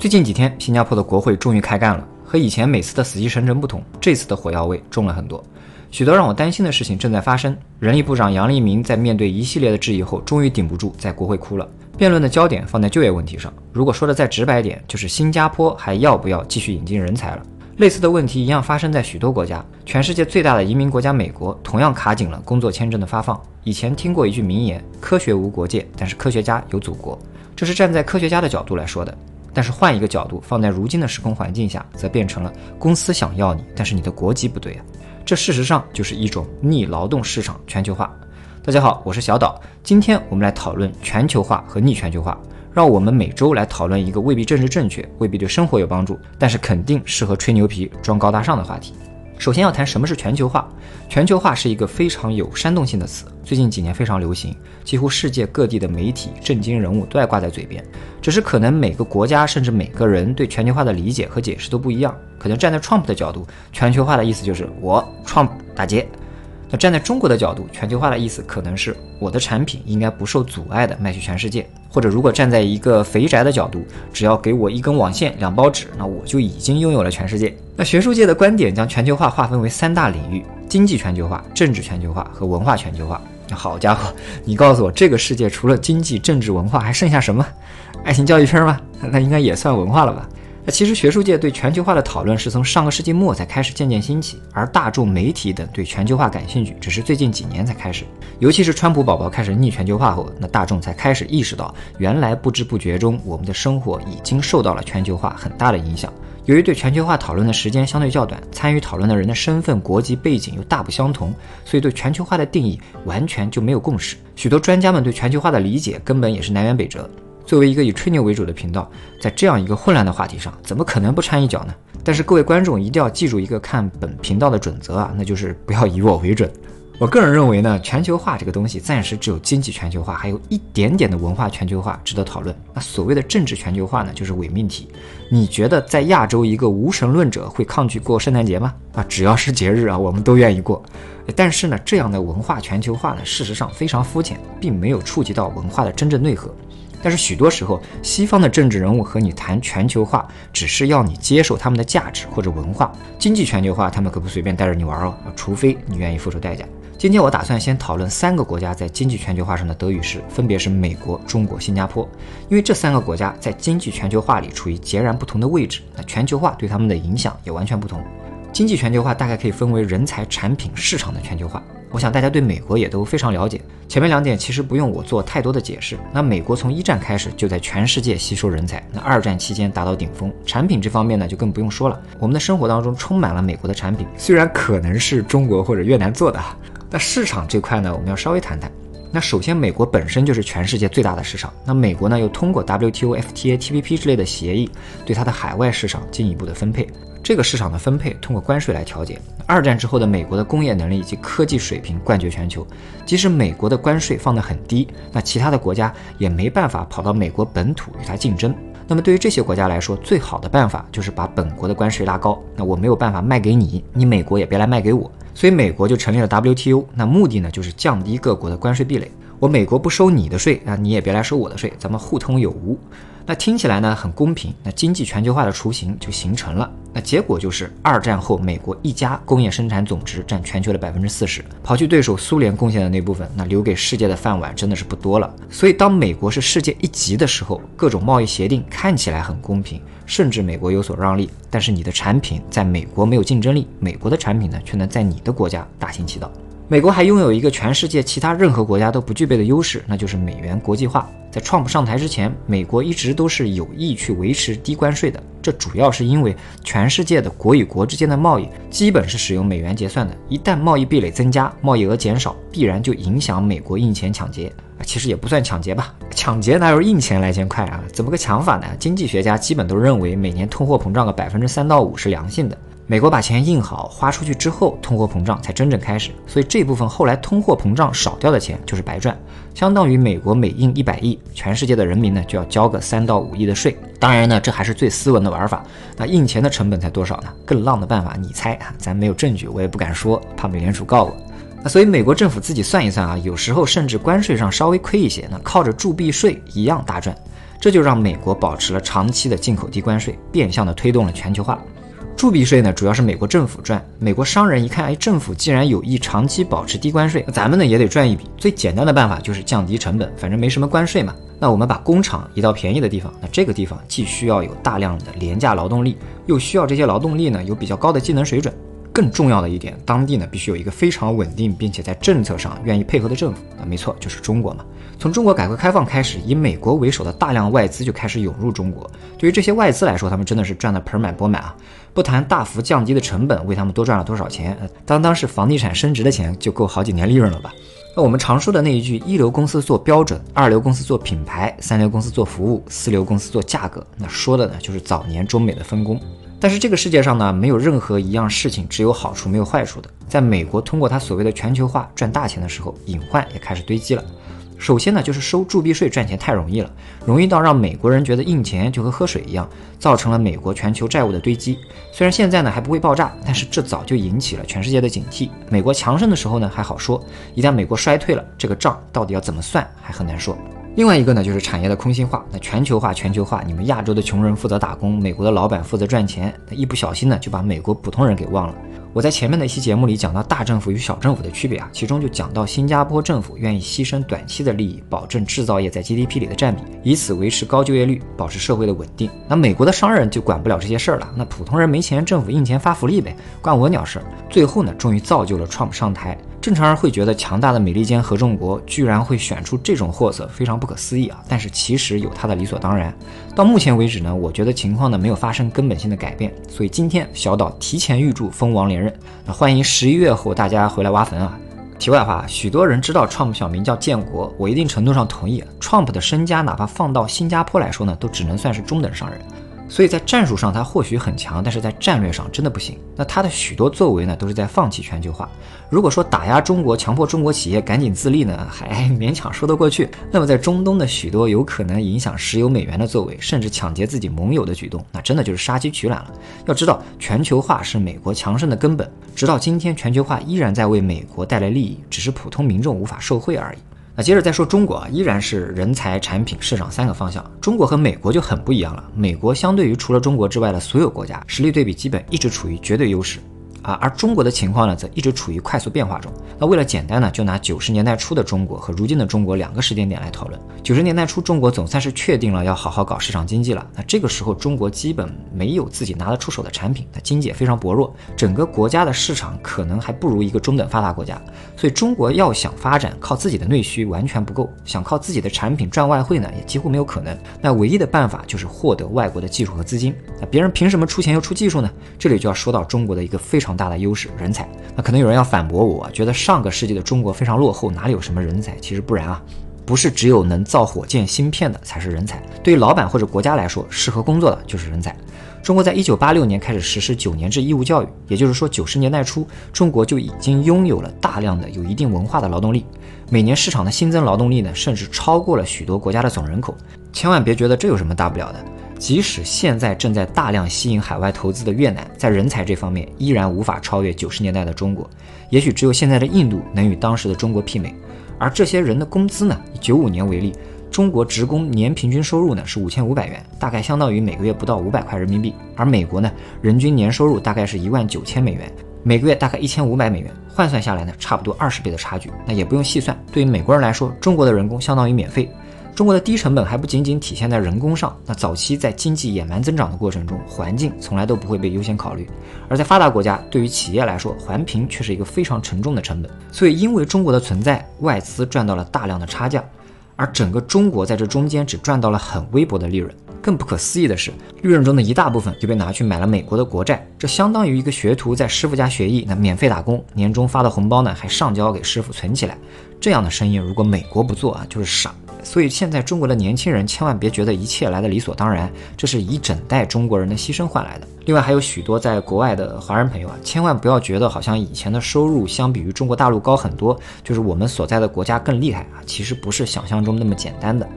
最近几天，新加坡的国会终于开干了。和以前每次的死气沉沉不同，这次的火药味重了很多。许多让我担心的事情正在发生。人力部长杨立明在面对一系列的质疑后，终于顶不住，在国会哭了。辩论的焦点放在就业问题上。如果说的再直白点，就是新加坡还要不要继续引进人才了。类似的问题一样发生在许多国家。全世界最大的移民国家美国，同样卡紧了工作签证的发放。以前听过一句名言：“科学无国界，但是科学家有祖国。”这是站在科学家的角度来说的。但是换一个角度，放在如今的时空环境下，则变成了公司想要你，但是你的国籍不对啊。这事实上就是一种逆劳动市场全球化。大家好，我是小岛，今天我们来讨论全球化和逆全球化。让我们每周来讨论一个未必政治正确、未必对生活有帮助，但是肯定适合吹牛皮、装高大上的话题。首先要谈什么是全球化。全球化是一个非常有煽动性的词，最近几年非常流行，几乎世界各地的媒体、政经人物都爱挂在嘴边。只是可能每个国家甚至每个人对全球化的理解和解释都不一样。可能站在 Trump 的角度，全球化的意思就是我 Trump 打劫。那站在中国的角度，全球化的意思可能是我的产品应该不受阻碍的卖去全世界。或者如果站在一个肥宅的角度，只要给我一根网线、两包纸，那我就已经拥有了全世界。那学术界的观点将全球化划分为三大领域：经济全球化、政治全球化和文化全球化。好家伙，你告诉我，这个世界除了经济、政治、文化，还剩下什么？爱情教育片吗？那应该也算文化了吧？其实学术界对全球化的讨论是从上个世纪末才开始渐渐兴起，而大众媒体等对全球化感兴趣，只是最近几年才开始。尤其是川普宝宝开始逆全球化后，那大众才开始意识到，原来不知不觉中我们的生活已经受到了全球化很大的影响。由于对全球化讨论的时间相对较短，参与讨论的人的身份、国籍背景又大不相同，所以对全球化的定义完全就没有共识。许多专家们对全球化的理解根本也是南辕北辙。作为一个以吹牛为主的频道，在这样一个混乱的话题上，怎么可能不掺一脚呢？但是各位观众一定要记住一个看本频道的准则啊，那就是不要以我为准。我个人认为呢，全球化这个东西暂时只有经济全球化，还有一点点的文化全球化值得讨论。那所谓的政治全球化呢，就是伪命题。你觉得在亚洲一个无神论者会抗拒过圣诞节吗？啊，只要是节日啊，我们都愿意过。但是呢，这样的文化全球化呢，事实上非常肤浅，并没有触及到文化的真正内核。但是许多时候，西方的政治人物和你谈全球化，只是要你接受他们的价值或者文化。经济全球化，他们可不随便带着你玩哦，除非你愿意付出代价。今天我打算先讨论三个国家在经济全球化上的得与失，分别是美国、中国、新加坡。因为这三个国家在经济全球化里处于截然不同的位置，那全球化对他们的影响也完全不同。经济全球化大概可以分为人才、产品、市场的全球化。我想大家对美国也都非常了解，前面两点其实不用我做太多的解释。那美国从一战开始就在全世界吸收人才，那二战期间达到顶峰。产品这方面呢就更不用说了，我们的生活当中充满了美国的产品，虽然可能是中国或者越南做的。那市场这块呢，我们要稍微谈谈。那首先，美国本身就是全世界最大的市场。那美国呢又通过 WTO、FTA、TPP 之类的协议，对它的海外市场进一步的分配。这个市场的分配通过关税来调节。二战之后的美国的工业能力以及科技水平冠绝全球，即使美国的关税放得很低，那其他的国家也没办法跑到美国本土与它竞争。那么对于这些国家来说，最好的办法就是把本国的关税拉高。那我没有办法卖给你，你美国也别来卖给我。所以美国就成立了 WTO。那目的呢，就是降低各国的关税壁垒。我美国不收你的税那，你也别来收我的税，咱们互通有无。那听起来呢很公平，那经济全球化的雏形就形成了。那结果就是二战后美国一家工业生产总值占全球的百分之四十，刨去对手苏联贡献的那部分，那留给世界的饭碗真的是不多了。所以当美国是世界一极的时候，各种贸易协定看起来很公平，甚至美国有所让利，但是你的产品在美国没有竞争力，美国的产品呢却能在你的国家大行其道。美国还拥有一个全世界其他任何国家都不具备的优势，那就是美元国际化。在 Trump 上台之前，美国一直都是有意去维持低关税的。这主要是因为全世界的国与国之间的贸易基本是使用美元结算的。一旦贸易壁垒增加，贸易额减少，必然就影响美国印钱抢劫。啊，其实也不算抢劫吧，抢劫哪有印钱来钱快啊？怎么个抢法呢？经济学家基本都认为，每年通货膨胀个百分之三到五是良性的。美国把钱印好花出去之后，通货膨胀才真正开始。所以这部分后来通货膨胀少掉的钱就是白赚，相当于美国每印一百亿，全世界的人民呢就要交个三到五亿的税。当然呢，这还是最斯文的玩法。那印钱的成本才多少呢？更浪的办法，你猜啊？咱没有证据，我也不敢说，怕美联储告我。那所以美国政府自己算一算啊，有时候甚至关税上稍微亏一些，那靠着铸币税一样大赚。这就让美国保持了长期的进口低关税，变相的推动了全球化。铸币税呢，主要是美国政府赚。美国商人一看，哎，政府既然有意长期保持低关税，那咱们呢也得赚一笔。最简单的办法就是降低成本，反正没什么关税嘛。那我们把工厂移到便宜的地方，那这个地方既需要有大量的廉价劳动力，又需要这些劳动力呢有比较高的技能水准。更重要的一点，当地呢必须有一个非常稳定并且在政策上愿意配合的政府。那没错，就是中国嘛。从中国改革开放开始，以美国为首的大量外资就开始涌入中国。对于这些外资来说，他们真的是赚得盆满钵满啊！不谈大幅降低的成本为他们多赚了多少钱，单单是房地产升值的钱就够好几年利润了吧？那我们常说的那一句“一流公司做标准，二流公司做品牌，三流公司做服务，四流公司做价格”，那说的呢就是早年中美的分工。但是这个世界上呢，没有任何一样事情只有好处没有坏处的。在美国通过它所谓的全球化赚大钱的时候，隐患也开始堆积了。首先呢，就是收铸币税赚钱太容易了，容易到让美国人觉得印钱就和喝水一样，造成了美国全球债务的堆积。虽然现在呢还不会爆炸，但是这早就引起了全世界的警惕。美国强盛的时候呢还好说，一旦美国衰退了，这个账到底要怎么算还很难说。另外一个呢，就是产业的空心化。那全球化，全球化，你们亚洲的穷人负责打工，美国的老板负责赚钱。那一不小心呢，就把美国普通人给忘了。我在前面的一期节目里讲到大政府与小政府的区别啊，其中就讲到新加坡政府愿意牺牲短期的利益，保证制造业在 GDP 里的占比，以此维持高就业率，保持社会的稳定。那美国的商人就管不了这些事儿了，那普通人没钱，政府印钱发福利呗，关我鸟事。最后呢，终于造就了 Trump 上台。正常人会觉得强大的美利坚合众国居然会选出这种货色，非常不可思议啊！但是其实有它的理所当然。到目前为止呢，我觉得情况呢没有发生根本性的改变。所以今天小岛提前预祝蜂王连任，那欢迎十一月后大家回来挖坟啊！题外话，许多人知道 Trump 小名叫建国，我一定程度上同意。Trump 的身家哪怕放到新加坡来说呢，都只能算是中等商人。所以在战术上他或许很强，但是在战略上真的不行。那他的许多作为呢，都是在放弃全球化。如果说打压中国，强迫中国企业赶紧自立呢，还勉强说得过去。那么在中东的许多有可能影响石油美元的作为，甚至抢劫自己盟友的举动，那真的就是杀鸡取卵了。要知道，全球化是美国强盛的根本，直到今天，全球化依然在为美国带来利益，只是普通民众无法受惠而已。接着再说中国啊，依然是人才、产品、市场三个方向。中国和美国就很不一样了。美国相对于除了中国之外的所有国家，实力对比基本一直处于绝对优势。啊，而中国的情况呢，则一直处于快速变化中。那为了简单呢，就拿九十年代初的中国和如今的中国两个时间点来讨论。九十年代初，中国总算是确定了要好好搞市场经济了。那这个时候，中国基本没有自己拿得出手的产品，那经济也非常薄弱，整个国家的市场可能还不如一个中等发达国家。所以，中国要想发展，靠自己的内需完全不够；想靠自己的产品赚外汇呢，也几乎没有可能。那唯一的办法就是获得外国的技术和资金。那别人凭什么出钱又出技术呢？这里就要说到中国的一个非常。大的优势人才，那可能有人要反驳我，觉得上个世纪的中国非常落后，哪里有什么人才？其实不然啊，不是只有能造火箭芯片的才是人才，对于老板或者国家来说，适合工作的就是人才。中国在一九八六年开始实施九年制义务教育，也就是说九十年代初，中国就已经拥有了大量的有一定文化的劳动力，每年市场的新增劳动力呢，甚至超过了许多国家的总人口。千万别觉得这有什么大不了的。即使现在正在大量吸引海外投资的越南，在人才这方面依然无法超越九十年代的中国。也许只有现在的印度能与当时的中国媲美。而这些人的工资呢？以九五年为例，中国职工年平均收入呢是五千五百元，大概相当于每个月不到五百块人民币。而美国呢，人均年收入大概是一万九千美元，每个月大概一千五百美元，换算下来呢，差不多二十倍的差距。那也不用细算，对于美国人来说，中国的人工相当于免费。中国的低成本还不仅仅体现在人工上，那早期在经济野蛮增长的过程中，环境从来都不会被优先考虑。而在发达国家，对于企业来说，环评却是一个非常沉重的成本。所以，因为中国的存在，外资赚到了大量的差价，而整个中国在这中间只赚到了很微薄的利润。更不可思议的是，利润中的一大部分就被拿去买了美国的国债，这相当于一个学徒在师傅家学艺，那免费打工，年终发的红包呢还上交给师傅存起来。这样的生意，如果美国不做啊，就是傻。所以现在中国的年轻人千万别觉得一切来的理所当然，这是一整代中国人的牺牲换来的。另外还有许多在国外的华人朋友啊，千万不要觉得好像以前的收入相比于中国大陆高很多，就是我们所在的国家更厉害啊，其实不是想象中那么简单的。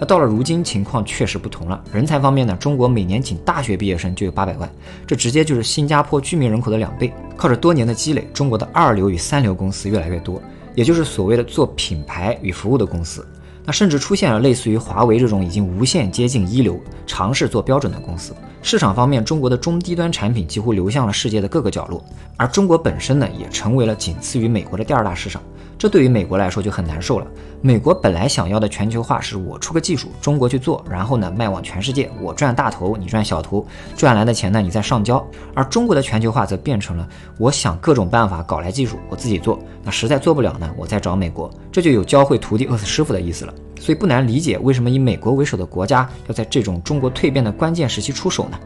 那到了如今情况确实不同了，人才方面呢，中国每年仅大学毕业生就有八百万，这直接就是新加坡居民人口的两倍。靠着多年的积累，中国的二流与三流公司越来越多，也就是所谓的做品牌与服务的公司。那甚至出现了类似于华为这种已经无限接近一流、尝试做标准的公司。市场方面，中国的中低端产品几乎流向了世界的各个角落，而中国本身呢，也成为了仅次于美国的第二大市场。这对于美国来说就很难受了。美国本来想要的全球化是我出个技术，中国去做，然后呢卖往全世界，我赚大头，你赚小头，赚来的钱呢你再上交。而中国的全球化则变成了我想各种办法搞来技术，我自己做，那实在做不了呢，我再找美国。这就有教会徒弟饿死师傅的意思了。所以不难理解为什么以美国为首的国家要在这种中国蜕变的关键时期出手呢？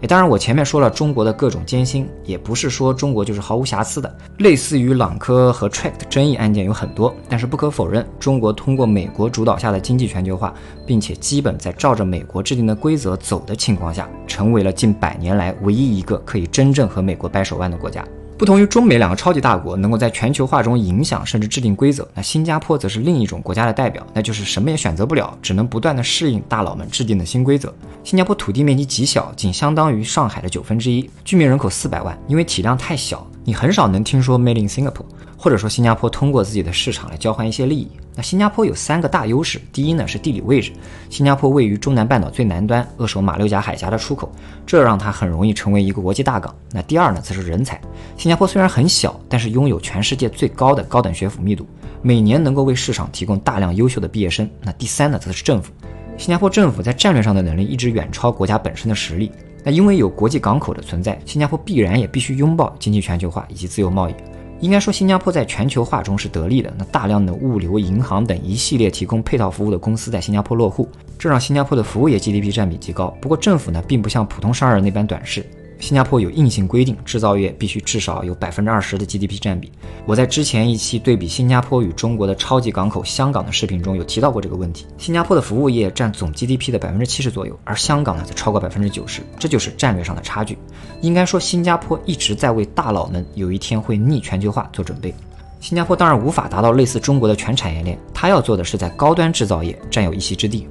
哎，当然，我前面说了中国的各种艰辛，也不是说中国就是毫无瑕疵的。类似于朗科和 Track 的争议案件有很多，但是不可否认，中国通过美国主导下的经济全球化，并且基本在照着美国制定的规则走的情况下，成为了近百年来唯一一个可以真正和美国掰手腕的国家。不同于中美两个超级大国能够在全球化中影响甚至制定规则，那新加坡则是另一种国家的代表，那就是什么也选择不了，只能不断的适应大佬们制定的新规则。新加坡土地面积极小，仅相当于上海的九分之一，居民人口四百万，因为体量太小，你很少能听说 Made in Singapore。或者说，新加坡通过自己的市场来交换一些利益。那新加坡有三个大优势：第一呢是地理位置，新加坡位于中南半岛最南端，扼守马六甲海峡的出口，这让它很容易成为一个国际大港。那第二呢则是人才，新加坡虽然很小，但是拥有全世界最高的高等学府密度，每年能够为市场提供大量优秀的毕业生。那第三呢则是政府，新加坡政府在战略上的能力一直远超国家本身的实力。那因为有国际港口的存在，新加坡必然也必须拥抱经济全球化以及自由贸易。应该说，新加坡在全球化中是得力的。那大量的物流、银行等一系列提供配套服务的公司在新加坡落户，这让新加坡的服务业 GDP 占比极高。不过，政府呢，并不像普通商人那般短视。新加坡有硬性规定，制造业必须至少有百分之二十的 GDP 占比。我在之前一期对比新加坡与中国的超级港口香港的视频中有提到过这个问题。新加坡的服务业占总 GDP 的百分之七十左右，而香港呢则超过百分之九十，这就是战略上的差距。应该说，新加坡一直在为大佬们有一天会逆全球化做准备。新加坡当然无法达到类似中国的全产业链，它要做的是在高端制造业占有一席之地。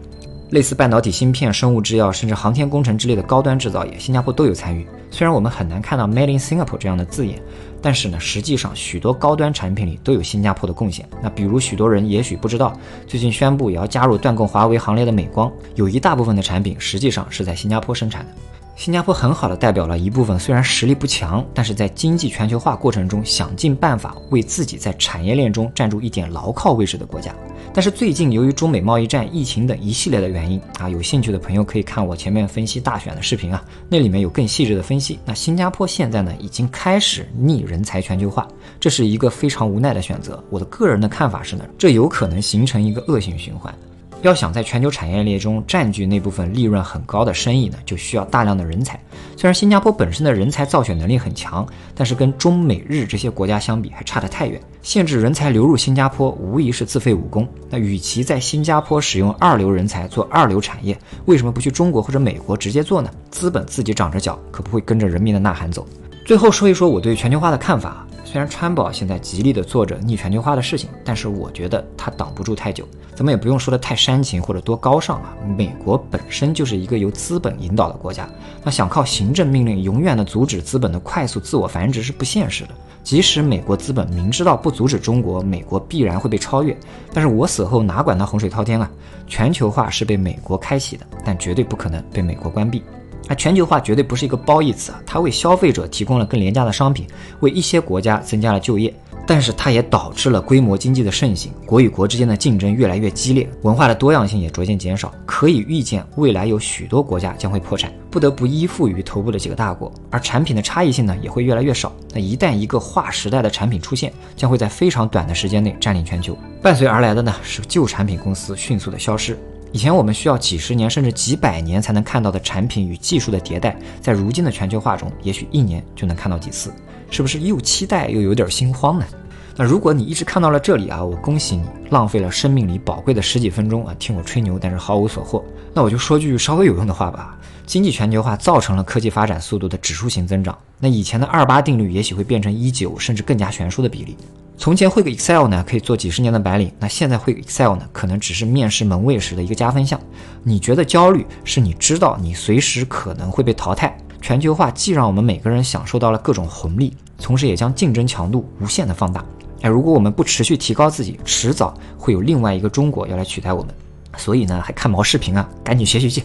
类似半导体芯片、生物制药，甚至航天工程之类的高端制造业，新加坡都有参与。虽然我们很难看到 “Made in Singapore” 这样的字眼，但是呢，实际上许多高端产品里都有新加坡的贡献。那比如许多人也许不知道，最近宣布也要加入断供华为行列的美光，有一大部分的产品实际上是在新加坡生产的。新加坡很好的代表了一部分虽然实力不强，但是在经济全球化过程中想尽办法为自己在产业链中占住一点牢靠位置的国家。但是最近由于中美贸易战、疫情等一系列的原因啊，有兴趣的朋友可以看我前面分析大选的视频啊，那里面有更细致的分析。那新加坡现在呢已经开始逆人才全球化，这是一个非常无奈的选择。我的个人的看法是呢，这有可能形成一个恶性循环。要想在全球产业链中占据那部分利润很高的生意呢，就需要大量的人才。虽然新加坡本身的人才造血能力很强，但是跟中美日这些国家相比还差得太远。限制人才流入新加坡无疑是自废武功。那与其在新加坡使用二流人才做二流产业，为什么不去中国或者美国直接做呢？资本自己长着脚，可不会跟着人民的呐喊走。最后说一说我对全球化的看法。虽然川宝现在极力的做着逆全球化的事情，但是我觉得他挡不住太久。咱们也不用说的太煽情或者多高尚啊。美国本身就是一个由资本引导的国家，那想靠行政命令永远的阻止资本的快速自我繁殖是不现实的。即使美国资本明知道不阻止中国，美国必然会被超越，但是我死后哪管他洪水滔天啊？全球化是被美国开启的，但绝对不可能被美国关闭。那全球化绝对不是一个褒义词啊，它为消费者提供了更廉价的商品，为一些国家增加了就业，但是它也导致了规模经济的盛行，国与国之间的竞争越来越激烈，文化的多样性也逐渐减少，可以预见未来有许多国家将会破产，不得不依附于头部的几个大国，而产品的差异性呢也会越来越少。那一旦一个划时代的产品出现，将会在非常短的时间内占领全球，伴随而来的呢是旧产品公司迅速的消失。以前我们需要几十年甚至几百年才能看到的产品与技术的迭代，在如今的全球化中，也许一年就能看到几次，是不是又期待又有点心慌呢？那如果你一直看到了这里啊，我恭喜你，浪费了生命里宝贵的十几分钟啊，听我吹牛，但是毫无所获。那我就说句稍微有用的话吧，经济全球化造成了科技发展速度的指数型增长，那以前的二八定律也许会变成一九，甚至更加悬殊的比例。从前会个 Excel 呢，可以做几十年的白领。那现在会个 Excel 呢，可能只是面试门卫时的一个加分项。你觉得焦虑，是你知道你随时可能会被淘汰。全球化既让我们每个人享受到了各种红利，同时也将竞争强度无限的放大。哎，如果我们不持续提高自己，迟早会有另外一个中国要来取代我们。所以呢，还看毛视频啊？赶紧学习去。